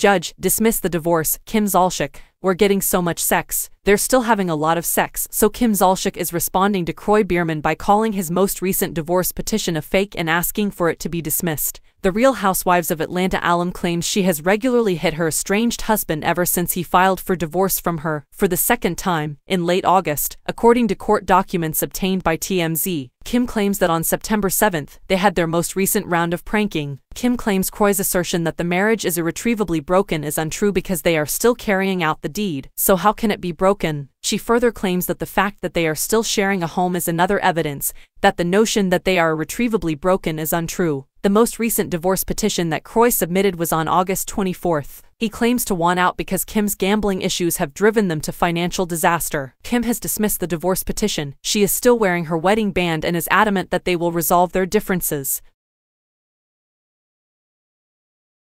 Judge, dismiss the divorce, Kim Zolciak. We're getting so much sex. They're still having a lot of sex, so Kim Zolciak is responding to Kroy Biermann by calling his most recent divorce petition a fake and asking for it to be dismissed. The Real Housewives of Atlanta alum claims she has regularly hit her estranged husband ever since he filed for divorce from her, for the second time, in late August, according to court documents obtained by TMZ. Kim claims that on September 7th, they had their most recent round of pranking. Kim claims Kroy's assertion that the marriage is irretrievably broken is untrue because they are still carrying out the deed, so how can it be broken? She further claims that the fact that they are still sharing a home is another evidence that the notion that they are irretrievably broken is untrue. The most recent divorce petition that Kroy submitted was on August 24th. He claims to want out because Kim's gambling issues have driven them to financial disaster. Kim has dismissed the divorce petition. She is still wearing her wedding band and is adamant that they will resolve their differences.